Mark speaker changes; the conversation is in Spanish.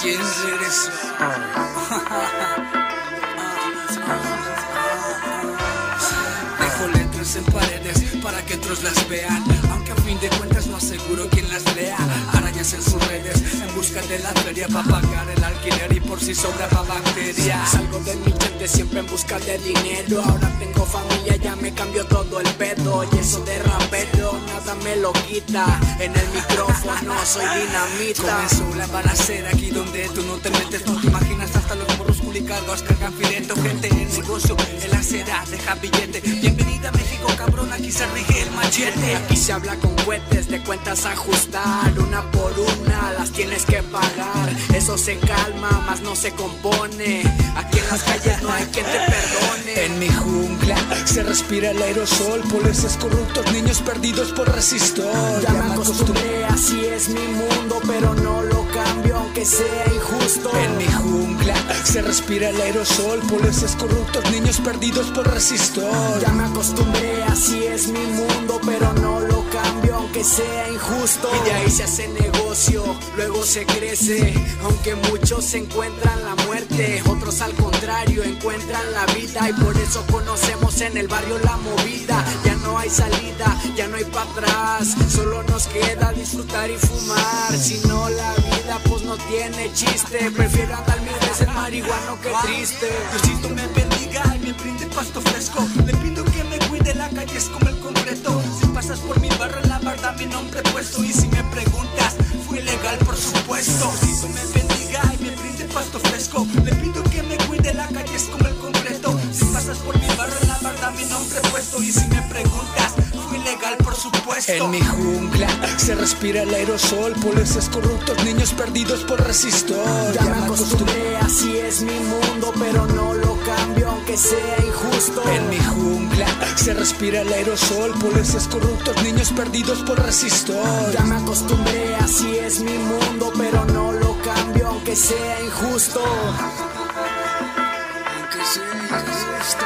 Speaker 1: Kids do this. Otros las vean. Aunque a fin de cuentas no aseguro quien las lea. Arañas en sus redes en busca de la feria para pagar el alquiler y por si sobra pa' bacterias.
Speaker 2: Salgo de mi gente siempre en busca de dinero. Ahora tengo familia, ya me cambió todo el pedo. Y eso de rapero, nada me lo quita. En el micrófono soy dinamita.
Speaker 1: Comenzó la balacera aquí donde tú no te metes, no te imaginas hasta los morros culicados cargan fileto, gente en negocio, en la acera, deja billete. Bienvenida a México, cabrón, aquí se rige el machete.
Speaker 2: Aquí se habla con cuetes de cuentas a ajustar. Una por una las tienes que pagar. Eso se calma, más no se compone. Aquí en las calles no hay quien te perdone.
Speaker 1: En mi jungla se respira el aerosol, policías corruptos, niños perdidos por resistor.
Speaker 2: Ya me acostumbré, así es mi mundo, pero no lo cambio aunque sea injusto.
Speaker 1: En mi jungla se respira el aerosol, policías corruptos, niños perdidos por resistor.
Speaker 2: Ya me acostumbré, así es mi mundo, sea injusto. Y de ahí se hace negocio, luego se crece, aunque muchos encuentran la muerte, otros al contrario encuentran la vida y por eso conocemos en el barrio la movida. Ya no hay salida, ya no hay para atrás, solo nos queda disfrutar y fumar. Si no la vida pues no tiene chiste, prefiero andar mil veces marihuano que triste.
Speaker 1: Diosito me bendiga y me brinde pasto fresco. Puesto. Y si me preguntas, fue legal por supuesto. Diosito me bendiga y me brinde pasto fresco. Le pido que me cuide la calle es como el concreto. Si pasas por mi barrio, la verdad mi nombre puesto. Y si me preguntas, fue legal por supuesto. En mi jungla se respira el aerosol, policías corruptos, niños perdidos por resistor.
Speaker 2: Ya me acostumbré, así es mi mundo, pero no lo aunque sea injusto.
Speaker 1: En mi jungla se respira el aerosol, policías corruptos, niños perdidos por resistor.
Speaker 2: Ya me acostumbré, así es mi mundo, pero no lo cambio aunque sea injusto.
Speaker 1: Aunque sea injusto.